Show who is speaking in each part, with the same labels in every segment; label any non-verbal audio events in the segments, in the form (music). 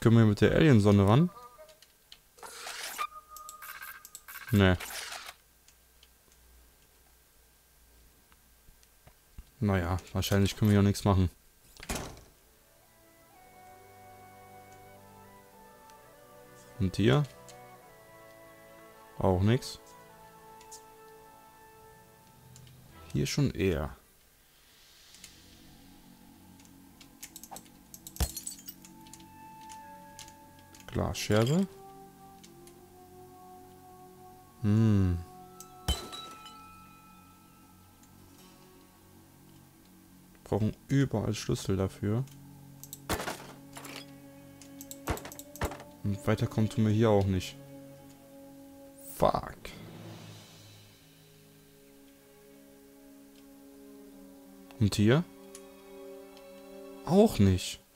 Speaker 1: Können wir mit der Aliensonde ran? Nee. Naja, wahrscheinlich können wir ja nichts machen. Und hier? Auch nichts. Hier schon eher. Glasscherbe. Hm. Brauchen überall Schlüssel dafür. Und weiterkommen tun wir hier auch nicht. Fuck. Und hier? Auch nicht.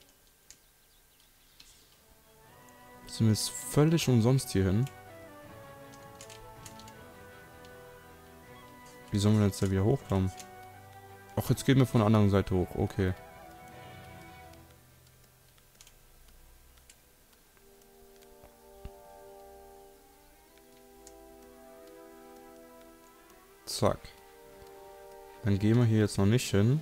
Speaker 1: Sind wir jetzt völlig umsonst hier hin? Wie sollen wir jetzt da wieder hochkommen? Ach, jetzt gehen wir von der anderen Seite hoch. Okay. Zack. Dann gehen wir hier jetzt noch nicht hin.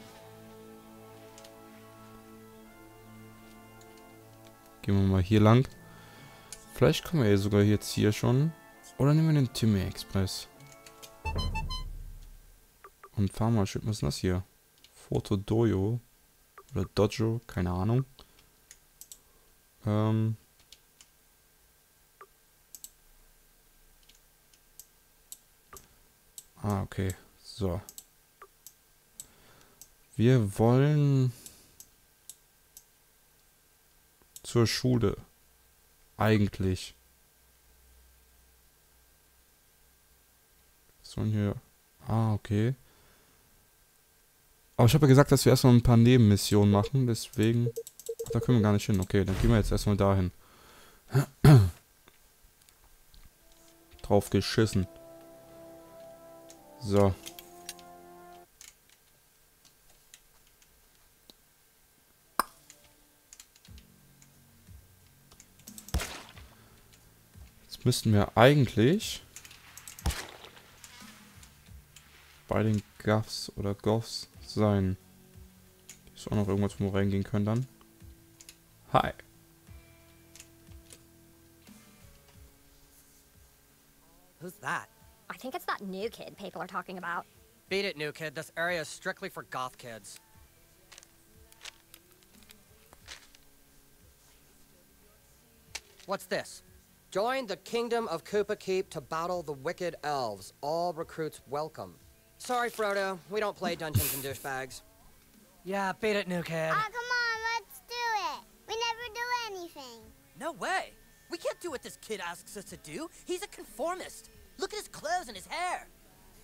Speaker 1: Gehen wir mal hier lang. Vielleicht kommen wir ja sogar jetzt hier schon. Oder nehmen wir den Timmy Express. Und fahren mal, was ist das hier? Foto Dojo. Oder Dojo, keine Ahnung. Ähm. Ah, okay. So. Wir wollen zur Schule. Eigentlich. Sollen hier... Ah, okay. Aber ich habe ja gesagt, dass wir erstmal ein paar Nebenmissionen machen, deswegen... Ach, da können wir gar nicht hin. Okay, dann gehen wir jetzt erstmal dahin. (clears throat) Drauf geschissen. So. Müssten wir eigentlich bei den Gaffs oder Goffs sein. Ist auch noch irgendwas, wo wir reingehen können dann. Hi.
Speaker 2: Who's that?
Speaker 3: I think it's that new kid people are talking about.
Speaker 2: Beat it, new kid. This area is strictly for goth kids. What's this? Join the Kingdom of Koopa Keep to battle the wicked elves. All recruits welcome. Sorry, Frodo. We don't play Dungeons and Douchebags. Yeah, beat it, new kid.
Speaker 4: Oh, come on, let's do it. We never do anything.
Speaker 5: No way. We can't do what this kid asks us to do. He's a conformist. Look at his clothes and his hair.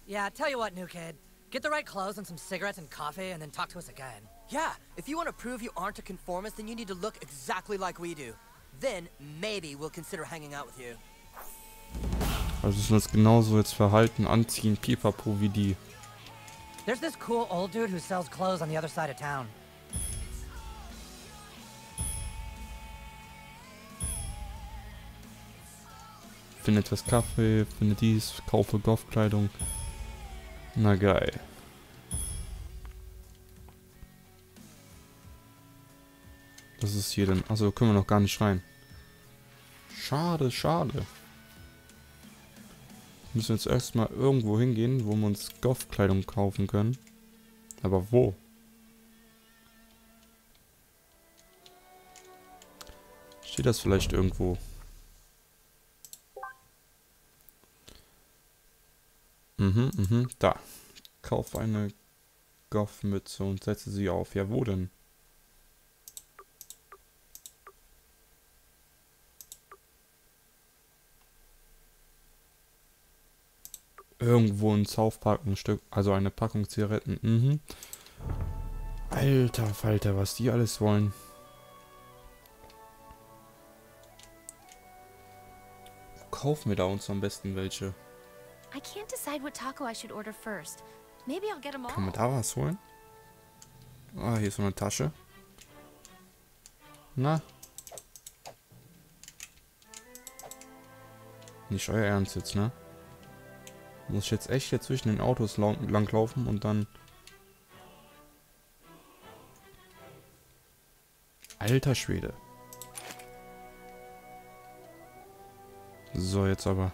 Speaker 2: Yeah, tell you what, new kid. Get the right clothes and some cigarettes and coffee, and then talk to us again.
Speaker 5: Yeah, if you want to prove you aren't a conformist, then you need to look exactly like we do. Then maybe we'll consider hanging out with you.
Speaker 1: Also müssen uns genauso jetzt verhalten, anziehen, pipapo wie die.
Speaker 2: There's this cool old dude who sells clothes on the other side of town.
Speaker 1: Finde etwas Kaffee, finde dies, kaufe Golfkleidung. Na geil. Was ist hier denn? Also können wir noch gar nicht rein. Schade, schade. Müssen jetzt erstmal irgendwo hingehen, wo wir uns Golfkleidung kaufen können. Aber wo? Steht das vielleicht irgendwo? Mhm, mhm, da. Kauf eine Goff-Mütze und setze sie auf. Ja, wo denn? Irgendwo in South ein Stück, also eine Packung Zigaretten. Mhm. Alter Falter, was die alles wollen. Kaufen wir da uns am besten welche.
Speaker 6: I can't decide what taco I should order first. Maybe I'll get them all.
Speaker 1: Kann man da was holen? Ah, hier ist so eine Tasche. Na? Nicht euer Ernst jetzt, ne? Muss ich jetzt echt hier zwischen den Autos lang langlaufen und dann... Alter Schwede. So, jetzt aber.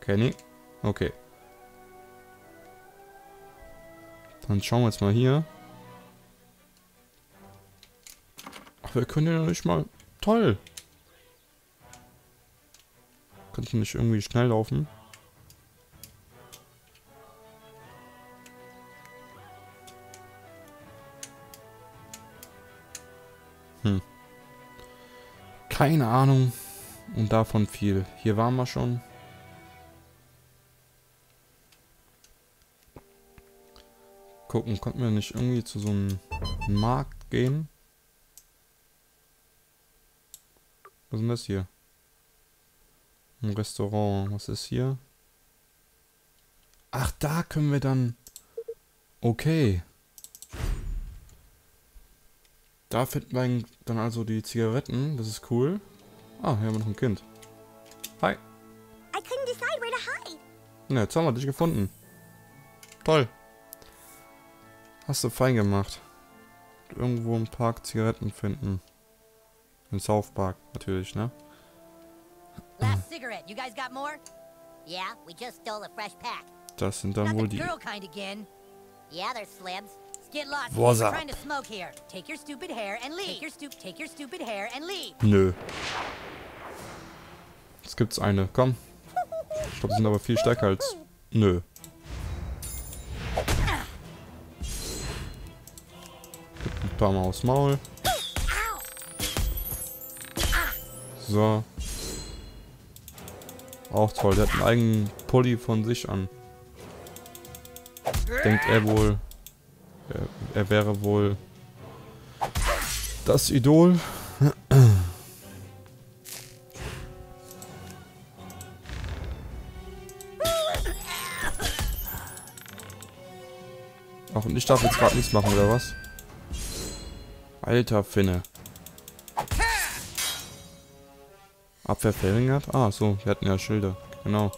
Speaker 1: Kenny? Okay. Dann schauen wir jetzt mal hier. Ach, wir können ja nicht mal... Toll! Kannst du nicht irgendwie schnell laufen? Keine Ahnung. Und davon viel. Hier waren wir schon. Gucken, konnten wir nicht irgendwie zu so einem Markt gehen? Was ist denn das hier? Ein Restaurant. Was ist hier? Ach, da können wir dann... Okay. Da finden wir dann also die Zigaretten. Das ist cool. Ah, hier haben wir noch ein Kind. Hi. Na, jetzt haben wir dich gefunden. Toll. Hast du fein gemacht. Irgendwo im Park Zigaretten finden. Im South Park, natürlich, ne?
Speaker 7: Last cigarette. You guys got more?
Speaker 4: Yeah, we just stole a fresh pack.
Speaker 1: Das sind dann wohl die...
Speaker 7: girl kind again.
Speaker 4: Yeah, they're slibs.
Speaker 7: Leave.
Speaker 1: Nö. Jetzt gibt's eine. Komm. Ich glaube, die sind aber viel stärker als... Nö. Gibt ein paar Mal aufs Maul. So. Auch toll. Der hat einen eigenen Pulli von sich an. Denkt er wohl... Er, er wäre wohl... Das Idol. Ach, und ich darf jetzt gerade nichts machen, oder was? Alter Finne. Abwehr verringert? Ah, so, wir hatten ja Schilder. Genau.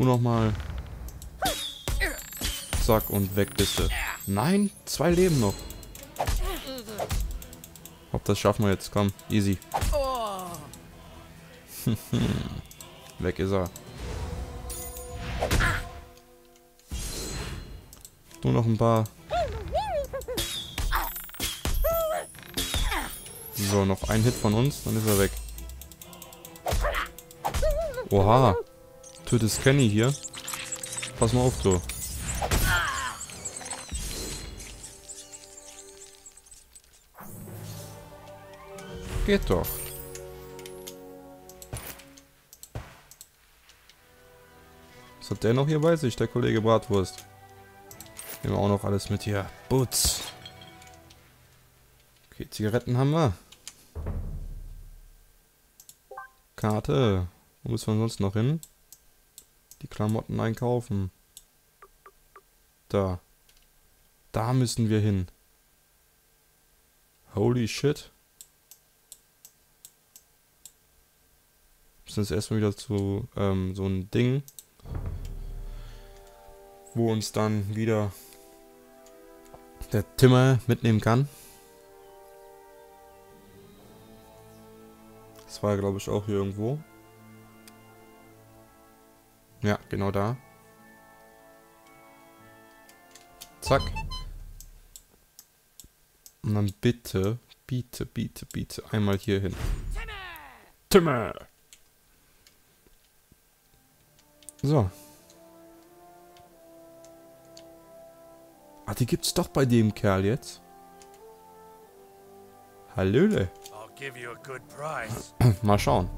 Speaker 1: Du nochmal. Zack, und weg bist du. Nein, zwei Leben noch. Ob das schaffen wir jetzt. Komm, easy. (laughs) weg ist er. Nur noch ein paar. So, noch ein Hit von uns, dann ist er weg. Oha. Tötest Kenny hier. Pass mal auf, du. Geht doch. Was hat der noch hier bei sich, der Kollege Bratwurst? Nehmen wir auch noch alles mit hier. Boots. Okay, Zigaretten haben wir. Karte. Wo müssen wir sonst noch hin? Klamotten einkaufen. Da. Da müssen wir hin. Holy shit. Das ist erstmal wieder zu ähm, so ein Ding, wo uns dann wieder der Timmer mitnehmen kann. Das war glaube ich auch hier irgendwo. Ja, genau da. Zack. Und dann bitte, bitte, bitte, bitte einmal hier hin. Timmer! So. Ah, die gibt's doch bei dem Kerl jetzt. Hallöle.
Speaker 8: I'll give you a good price.
Speaker 1: Mal schauen.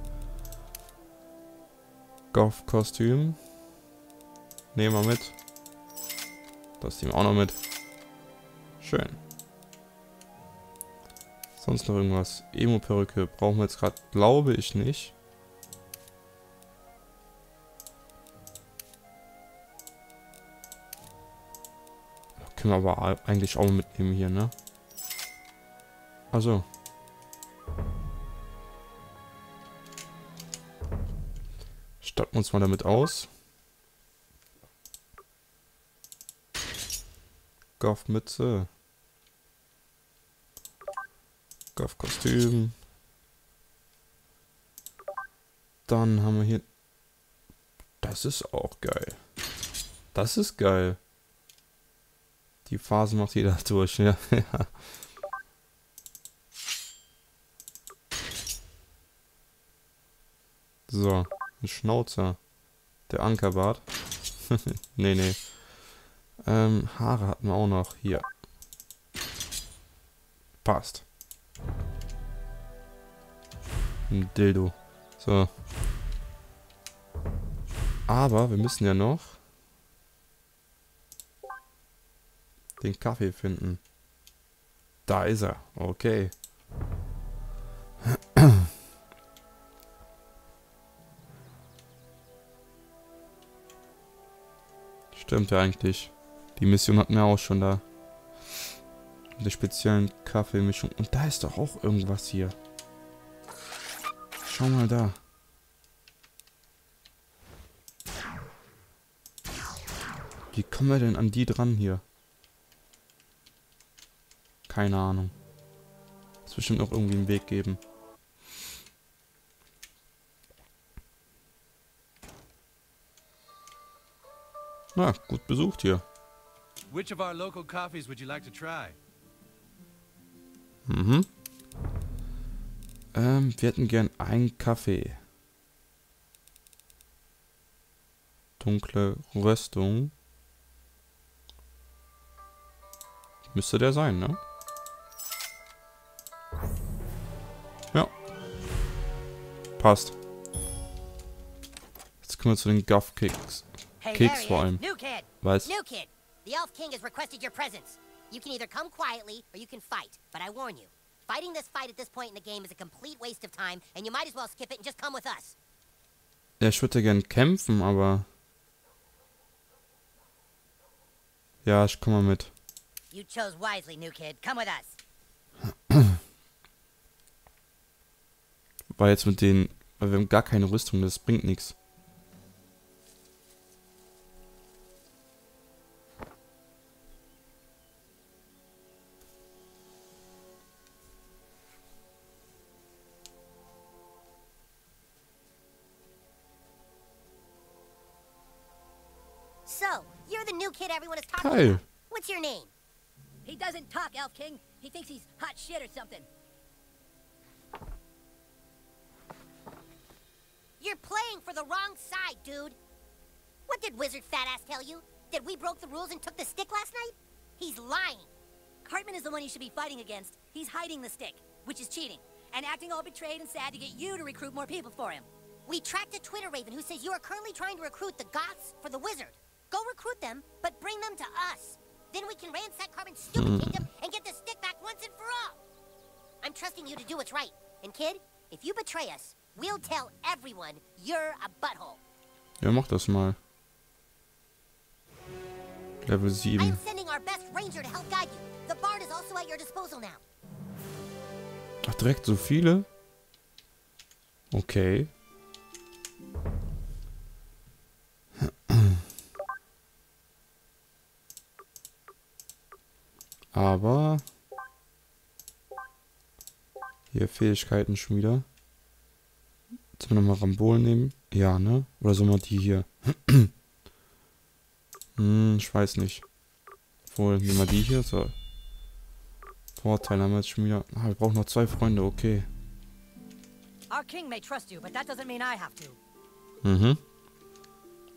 Speaker 1: Golf-Kostüm. Nehmen wir mit. Das nehmen wir auch noch mit. Schön. Sonst noch irgendwas? Emo-Perücke brauchen wir jetzt gerade, glaube ich, nicht. Können wir aber eigentlich auch mitnehmen hier, ne? Also. Statten uns mal damit aus. Goff-Mütze. Goff-Kostüm. Dann haben wir hier... Das ist auch geil. Das ist geil. Die Phase macht jeder (laughs) durch, ja. so, ein Schnauzer. Der Ankerbart. (laughs) nee, nee. Ähm, Haare hatten wir auch noch. Hier. Passt. Ein Dildo. So. Aber wir müssen ja noch den Kaffee finden. Da ist er. Okay. Stimmt ja eigentlich. Die Mission hatten wir auch schon da. Mit der speziellen Kaffeemischung. Und da ist doch auch irgendwas hier. Schau mal da. Wie kommen wir denn an die dran hier? Keine Ahnung. Es bestimmt noch irgendwie einen Weg geben. Na, gut besucht hier.
Speaker 9: Which of our local coffees would you like to try?
Speaker 1: Mhm. Ähm, wir hätten gern einen Kaffee. Dunkle Röstung. Müsste der sein, ne? Ja. Passt. Jetzt kommen wir zu den Guff Kicks.
Speaker 10: Hey,
Speaker 1: Keks vor allem. Was?
Speaker 10: New kid. The Elf King has requested your presence. You can either come quietly or you can fight. But I warn you, fighting this fight at this point in the game is a complete waste of time, and you might as well skip it and just come with us.
Speaker 1: Ja, ich würde gern kämpfen, aber... Ja, ich komme mal mit.
Speaker 10: You chose wisely, new kid. Come with us.
Speaker 1: Weil jetzt mit den... Weil wir haben gar keine Rüstung, das bringt nichts.
Speaker 10: About. What's your name?
Speaker 11: He doesn't talk, Elf King. He thinks he's hot shit or something.
Speaker 10: You're playing for the wrong side, dude. What did Wizard Fat Ass tell you? That we broke the rules and took the stick last night? He's lying.
Speaker 11: Cartman is the one you should be fighting against. He's hiding the stick, which is cheating, and acting all betrayed and sad to get you to recruit more people for him.
Speaker 10: We tracked a Twitter raven who says you are currently trying to recruit the Goths for the Wizard. Go recruit them, but bring them to us. Then we can ransack Carbon's stupid hmm. kingdom and get the stick back once and for all. I'm trusting you to do what's right. And kid, if you betray us, we'll tell everyone you're a butthole.
Speaker 1: Ja, mach das mal. Level
Speaker 10: I
Speaker 1: 7.
Speaker 10: am sending our best ranger to help guide you. The barn is also at your disposal now.
Speaker 1: Ach, direkt so viele? Okay. Aber... Hier Fähigkeiten schon wieder. Sollen wir nochmal Rambol nehmen? Ja, ne? Oder sollen wir die hier? (clears throat) hm, ich weiß nicht. Wohl, nehmen wir die hier. So. Vorteil haben wir jetzt schon wieder. Ah, wir brauchen noch zwei Freunde, okay.
Speaker 11: Our king may trust you, but that doesn't mean I have to.
Speaker 1: Mhm.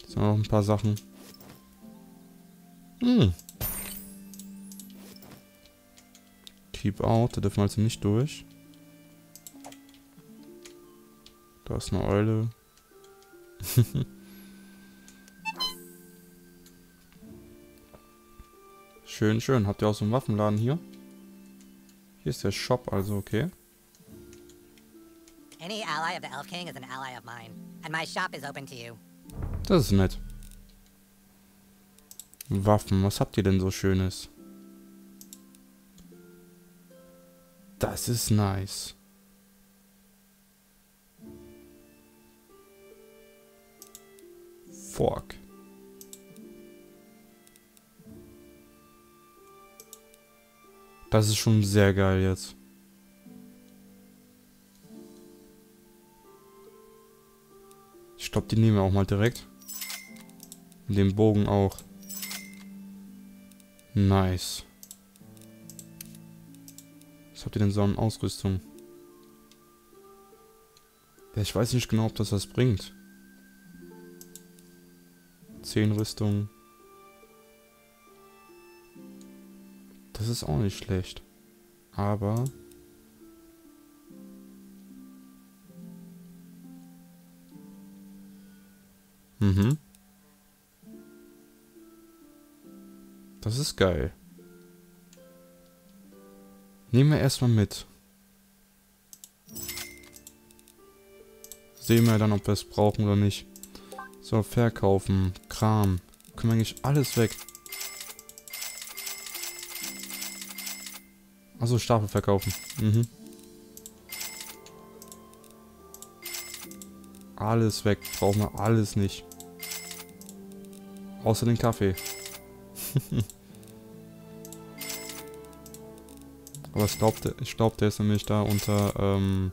Speaker 1: Das sind noch ein paar Sachen. Hm. Keep out, da dürfen wir also nicht durch. Da ist eine Eule. (laughs) schön, schön. Habt ihr auch so einen Waffenladen hier? Hier ist der Shop, also okay. Das ist nett. Waffen, was habt ihr denn so Schönes? Das ist nice. Fork. Das ist schon sehr geil jetzt. Ich glaube, die nehmen wir auch mal direkt. Den Bogen auch. Nice. Habt ihr denn so an Ausrüstung? Ja, ich weiß nicht genau, ob das was bringt. 10 Rüstung. Das ist auch nicht schlecht. Aber... Mhm. Das ist geil. Nehmen wir erstmal mit. Sehen wir dann, ob wir es brauchen oder nicht. So, verkaufen, Kram. Können wir eigentlich alles weg. Achso, Stapel verkaufen. Mhm. Alles weg. Brauchen wir alles nicht. Außer den Kaffee. (laughs) Aber ich glaube, ich glaub, der ist nämlich da unter ähm,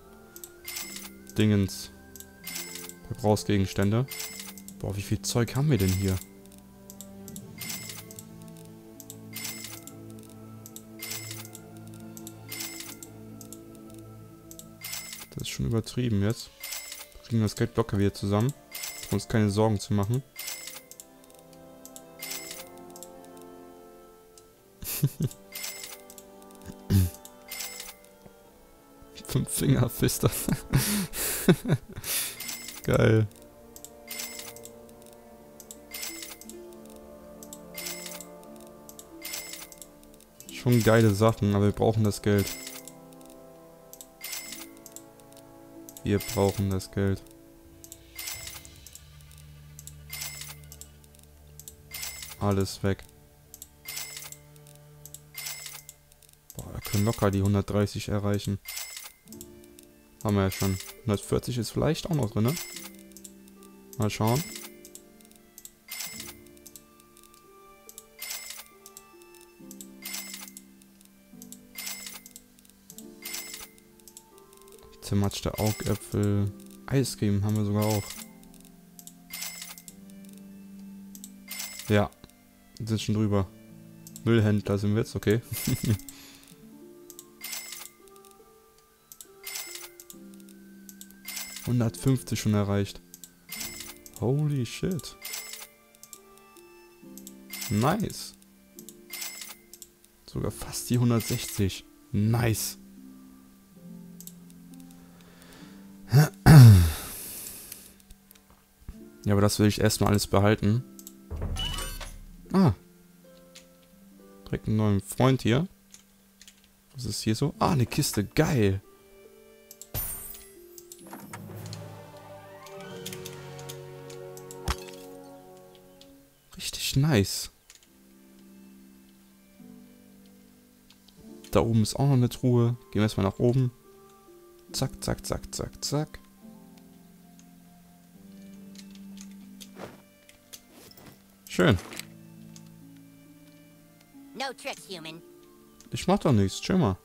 Speaker 1: Dingens. Verbrauchsgegenstände. Boah, wie viel Zeug haben wir denn hier? Das ist schon übertrieben jetzt. Kriegen wir das Geld locker wieder zusammen. Uns keine Sorgen zu machen. (laughs) Fünf Finger Fister. (laughs) Geil. Schon geile Sachen, aber wir brauchen das Geld. Wir brauchen das Geld. Alles weg. Boah, wir können locker die 130 erreichen. Haben wir ja schon. 140 ist vielleicht auch noch drin, ne? Mal schauen. Zermatschte Augäpfel. Eiscreme haben wir sogar auch. Ja. Sind schon drüber. Müllhändler sind wir jetzt, okay. (laughs) 150 schon erreicht. Holy shit. Nice. Sogar fast die 160. Nice. Ja, aber das will ich erstmal alles behalten. Ah. Direkt einen neuen Freund hier. Was ist hier so? Ah, eine Kiste. Geil. Richtig nice. Da oben ist auch noch eine Truhe. Gehen wir erstmal nach oben. Zack, zack, zack, zack, zack. Schön.
Speaker 10: No tricks, human.
Speaker 1: Ich mach doch nichts. Chill mal.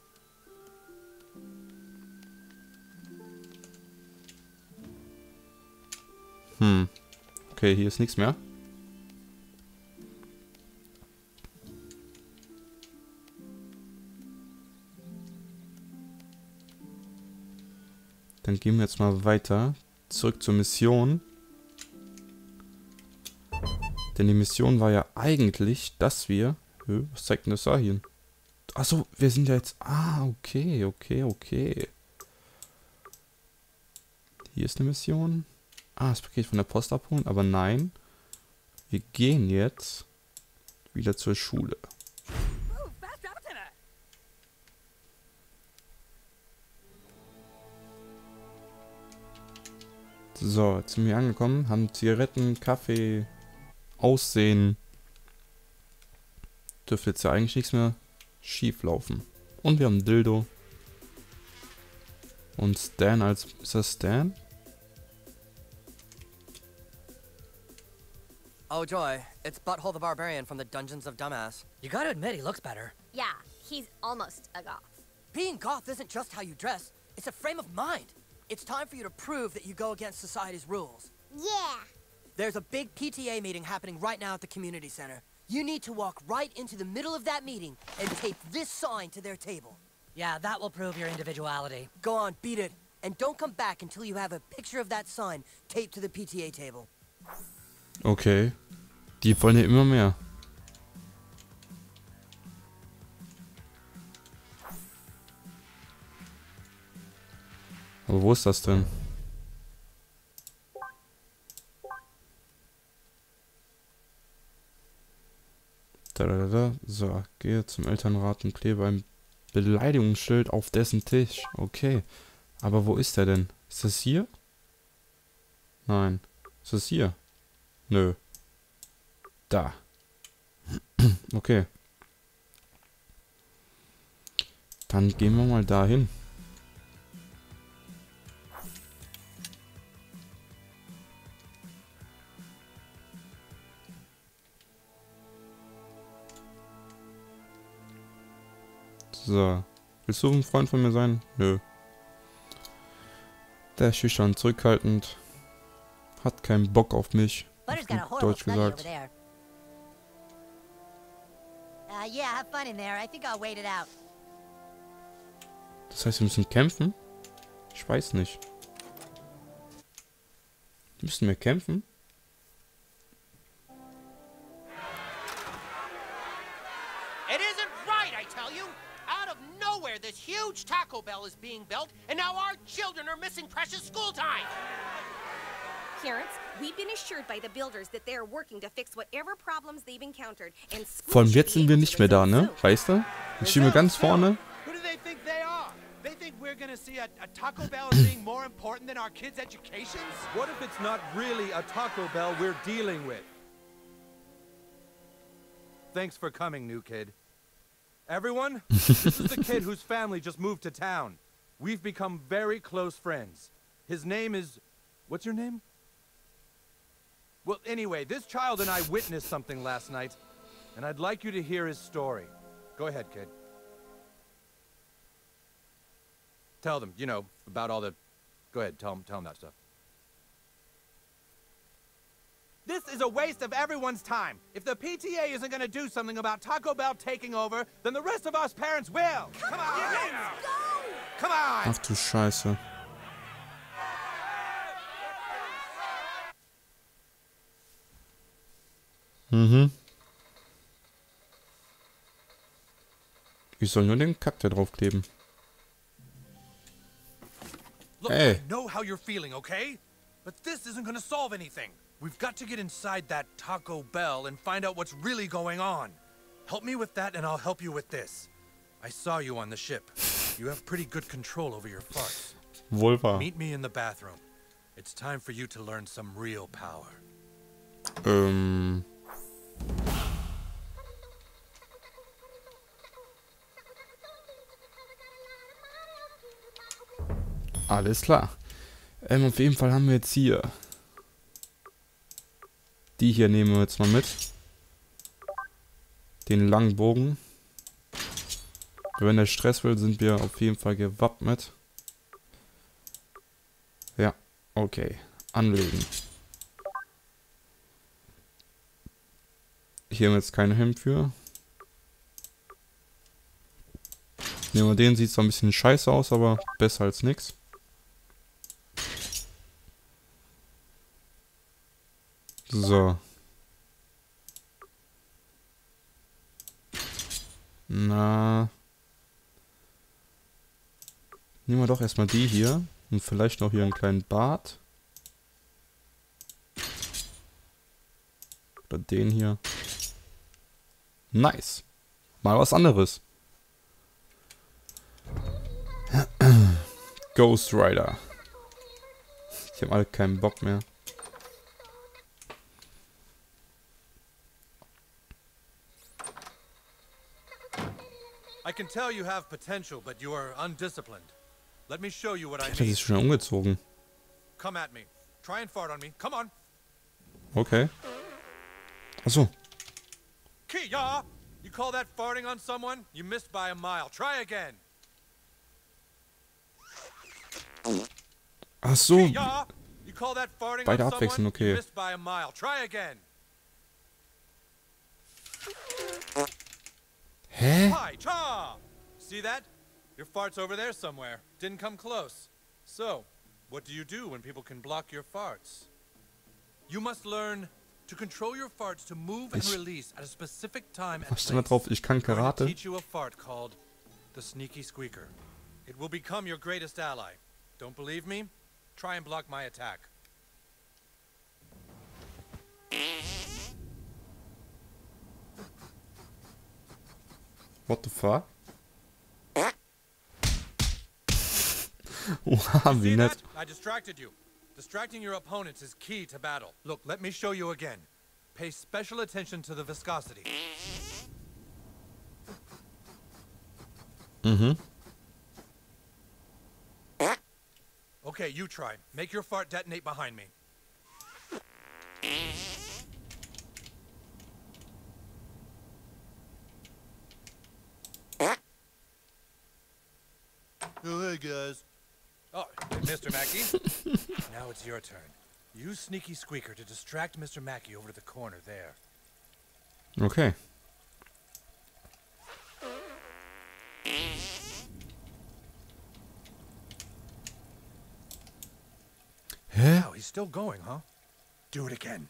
Speaker 1: Hm. Okay, hier ist nichts mehr. Dann gehen wir jetzt mal weiter. Zurück zur Mission. Denn die Mission war ja eigentlich, dass wir... Was zeigt denn das da hier? Achso, wir sind ja jetzt... Ah, okay, okay, okay. Hier ist eine Mission. Ah, das Paket von der Post abholen. Aber nein. Wir gehen jetzt wieder zur Schule. So, jetzt sind wir angekommen, haben Zigaretten, Kaffee, Aussehen. Dürfte jetzt ja eigentlich nichts mehr schief laufen. Und wir haben Dildo. Und Stan als... Ist das Stan?
Speaker 5: Oh joy, it's Butthole the Barbarian from the Dungeons of Dumbass.
Speaker 7: You gotta admit, he looks better.
Speaker 3: Yeah, he's almost a goth.
Speaker 5: Being goth isn't just how you dress, it's a frame of mind. It's time for you to prove that you go against society's rules.
Speaker 4: Yeah.
Speaker 5: There's a big PTA meeting happening right now at the community center. You need to walk right into the middle of that meeting and tape this sign to their table.
Speaker 7: Yeah, that will prove your individuality.
Speaker 5: Go on, beat it. And don't come back until you have a picture of that sign taped to the PTA table.
Speaker 1: Okay. Die wollen ja immer mehr. Aber wo ist das denn? Da, da, da. So, gehe zum Elternrat und klebe ein Beleidigungsschild auf dessen Tisch. Okay. Aber wo ist der denn? Ist das hier? Nein. Ist das hier? Nö. Da. (clears throat) Okay. Dann gehen wir mal dahin. So. Willst du ein Freund von mir sein? Nö. Der ist schüchtern, zurückhaltend. Hat keinen Bock auf mich. Auf Deutsch gesagt.
Speaker 11: Uh.
Speaker 1: Das heißt, wir müssen kämpfen? Ich weiß nicht. Müssen wir kämpfen?
Speaker 12: Is being built, and now our children are missing precious school time!
Speaker 13: Parents, we've been assured by the builders that they are working to fix whatever problems they've encountered and
Speaker 1: Vor allem
Speaker 13: schools
Speaker 1: jetzt
Speaker 13: should
Speaker 1: sind
Speaker 13: be
Speaker 1: wir
Speaker 13: able
Speaker 1: nicht
Speaker 13: to
Speaker 1: mehr da,
Speaker 13: resume
Speaker 1: ne? Weißt du? Ich stehe mir ganz vorne.
Speaker 8: Who do they think they are? They think we're gonna see a, a Taco Bell as being more important than our kids' educations? (clears throat)
Speaker 14: What if it's not really a Taco Bell we're dealing with? Thanks for coming, new kid. Everyone, (laughs) this is the kid whose family just moved to town. We've become very close friends. His name is. What's your name? Well, anyway, this child and I witnessed something last night, and I'd like you to hear his story. Go ahead, kid. Tell them, you know, about all the. Go ahead, tell them, tell them that stuff.
Speaker 8: This is a waste of everyone's time. If the PTA isn't gonna do something about Taco Bell taking over, then the rest of us parents will. Come on! Go! Come on!
Speaker 1: Ach du Scheiße. Mhm. Ich soll nur den Kack da draufkleben.
Speaker 9: Look,
Speaker 1: Hey.
Speaker 9: I know how you're feeling, okay? But this isn't gonna solve anything. We've got to get inside that Taco Bell and find out what's really going on. Help me with that, and I'll help you with this. I saw you on the ship. You have pretty good control over your farts.
Speaker 1: Wahr.
Speaker 9: Meet me in the bathroom. It's time for you to learn some real power.
Speaker 1: Ähm. Alles klar. Ähm, auf jeden Fall haben wir jetzt hier. Die hier nehmen wir jetzt mal mit. Den langen Bogen. Wenn der Stress will, sind wir auf jeden Fall gewappnet. Ja, okay. Anlegen. Hier haben wir jetzt keine Hemd für. Nehmen wir den, sieht zwar ein bisschen scheiße aus, aber besser als nix. So. Na. Nehmen wir doch erstmal die hier. Und vielleicht noch hier einen kleinen Bart. Oder den hier. Nice. Mal was anderes. Ghost Rider. Ich habe alle keinen Bock mehr.
Speaker 14: I can tell you have potential, but you are undisciplined. Let me show you what I mean.
Speaker 1: ist schon umgezogen.
Speaker 14: Come at me. Try and fart on me. Come on.
Speaker 1: Okay. Achso.
Speaker 9: Kia! You call that farting on someone? You missed by a mile. Try again.
Speaker 1: Ach so.
Speaker 9: You call that farting
Speaker 1: Beide
Speaker 9: on
Speaker 1: abwechseln,
Speaker 9: someone?
Speaker 1: okay.
Speaker 9: You missed by a mile. Try again.
Speaker 1: Hä?
Speaker 9: Hi, cha! See that? Your fart's over there somewhere. Didn't come close. So, what do you do when people can block your farts? You must learn to control your farts to move and release at a specific time and
Speaker 1: Was steht da
Speaker 9: place.
Speaker 1: drauf? Ich kann
Speaker 9: I'm going to
Speaker 1: Karate.
Speaker 9: teach you a fart called the sneaky squeaker. It will become your greatest ally. Don't believe me? Try and block my attack.
Speaker 1: What the fuck? Oha, wie nett.
Speaker 9: I distracted you. Distracting your opponents is key to battle. Look, let me show you again. Pay special attention to the viscosity.
Speaker 1: Mhm.
Speaker 9: Okay, you try. Make your fart detonate behind me. Hey, guys. Oh, Mr. Mackey. (laughs) now it's your turn. Use Sneaky Squeaker to distract Mr. Mackey over to the corner there.
Speaker 1: Okay. Hä?
Speaker 9: Wow, he's still going, huh? Do it again.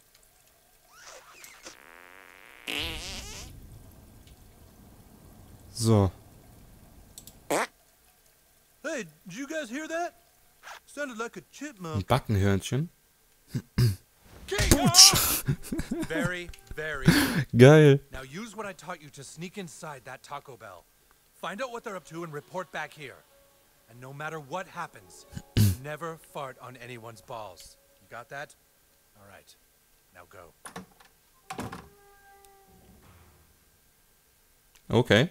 Speaker 1: So.
Speaker 9: Hey, did you guys hear that? Sounded like a
Speaker 1: Ein
Speaker 9: chipmunk.
Speaker 1: Backenhörnchen. (laughs)
Speaker 9: very, very.
Speaker 1: Geil.
Speaker 9: Now use what I taught you to sneak inside that Taco Bell. Find out what they're up to and report back here. And no matter what happens, (clears throat) never fart on anyone's balls. You got that? All right. Now go.
Speaker 1: Okay.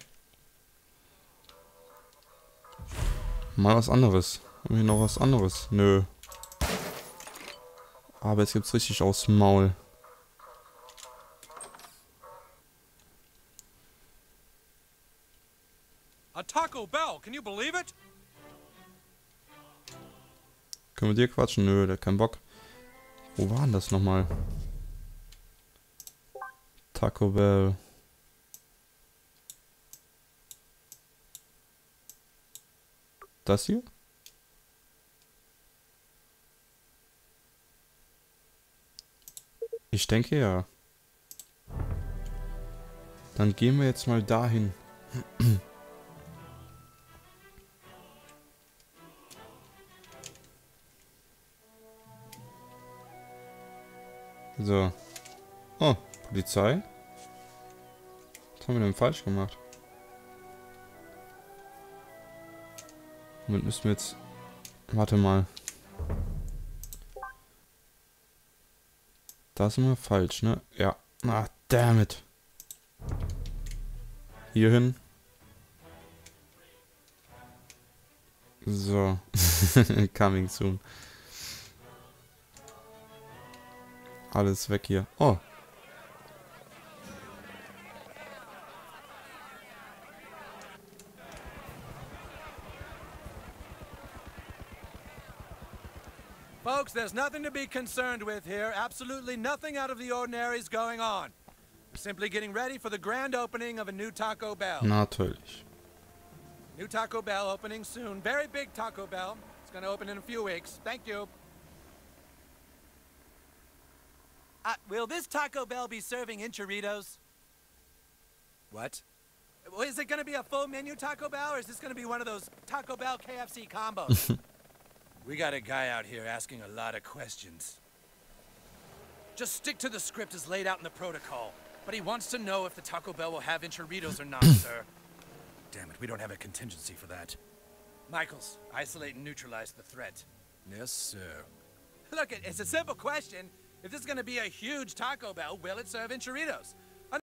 Speaker 1: Mal was anderes. Haben wir noch was anderes? Nö. Aber jetzt gibt's richtig aus Maul.
Speaker 9: A Taco Bell, can you believe it?
Speaker 1: Können wir dir quatschen? Nö, der hat keinen Bock. Wo war denn das nochmal? Taco Bell. Das hier? Ich denke ja. Dann gehen wir jetzt mal dahin. So. Oh, Polizei. Was haben wir denn falsch gemacht? Damit müssen wir jetzt... Warte mal. Da sind wir falsch, ne? Ja. Ah, damn it. Hier hin. So. (laughs) Coming soon. Alles weg hier. Oh.
Speaker 9: Folks, there's nothing to be concerned with here. Absolutely nothing out of the ordinary is going on. We're simply getting ready for the grand opening of a new Taco Bell.
Speaker 1: Natürlich.
Speaker 9: New Taco Bell opening soon. Very big Taco Bell. It's going to open in a few weeks. Thank you.
Speaker 7: Uh, will this Taco Bell be serving enchiritos?
Speaker 9: What?
Speaker 7: Well, Is it going to be a full menu Taco Bell, or is this going to be one of those Taco Bell KFC combos? (laughs)
Speaker 9: We got a guy out here asking a lot of questions. Just stick to the script as laid out in the protocol. But he wants to know if the Taco Bell will have enchiritos or not, (clears throat) sir. Damn it, we don't have a contingency for that. Michaels, isolate and neutralize the threat. Yes, sir.
Speaker 7: Look, it's a simple question. If this is going to be a huge Taco Bell, will it serve enchiritos?